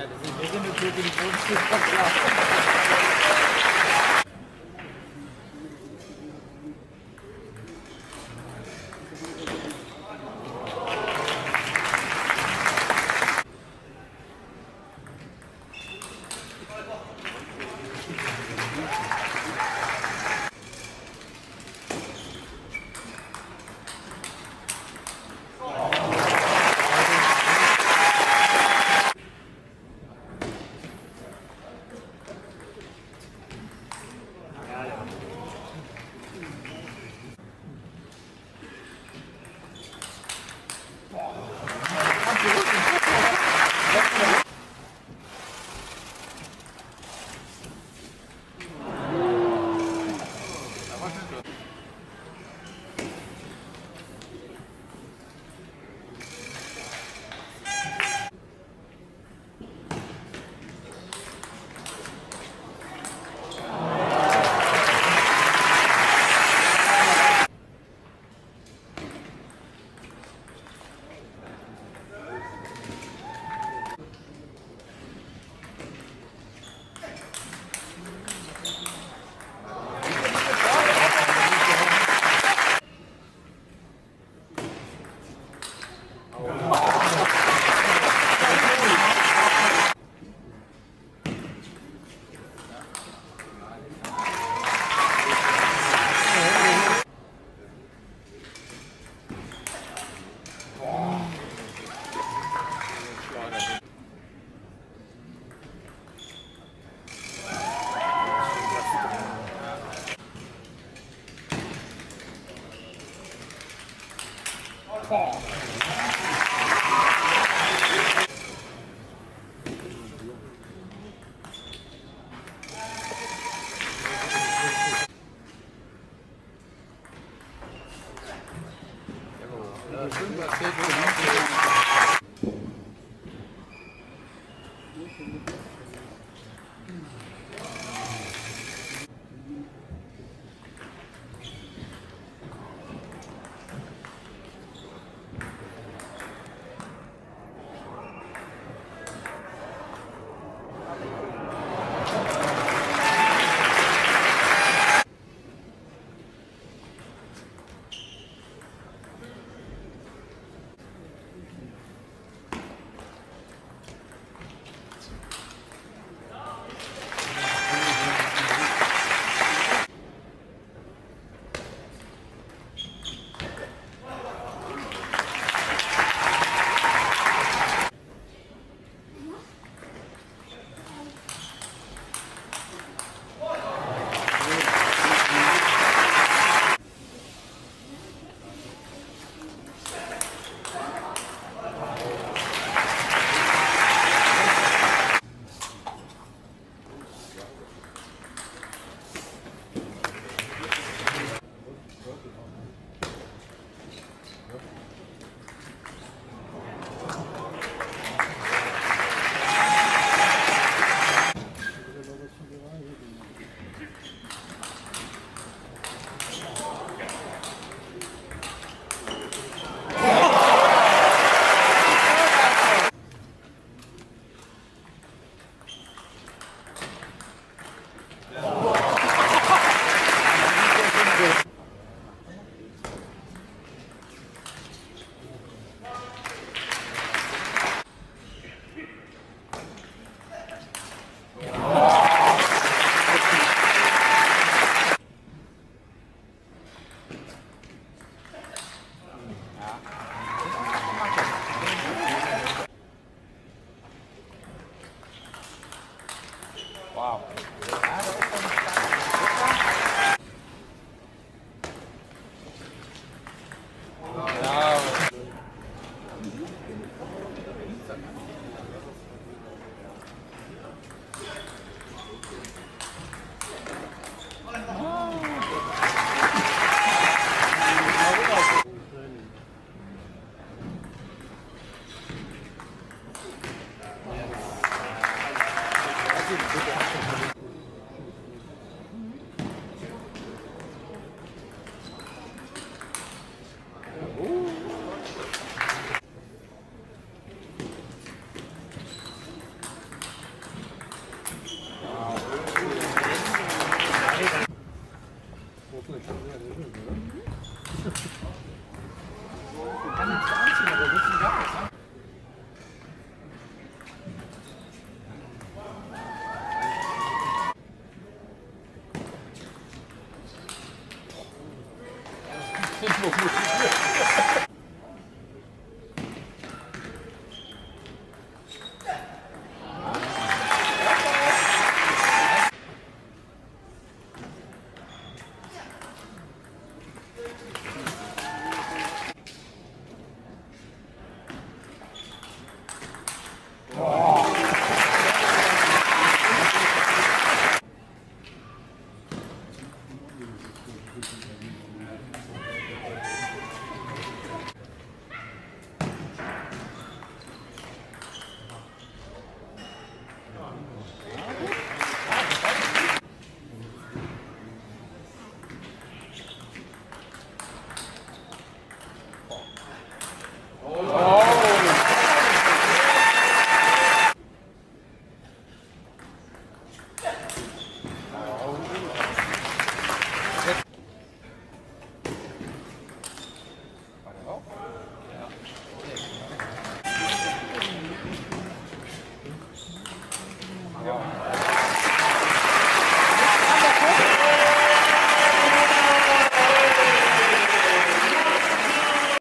Ja, das ist definitiv die Grundstück. 아,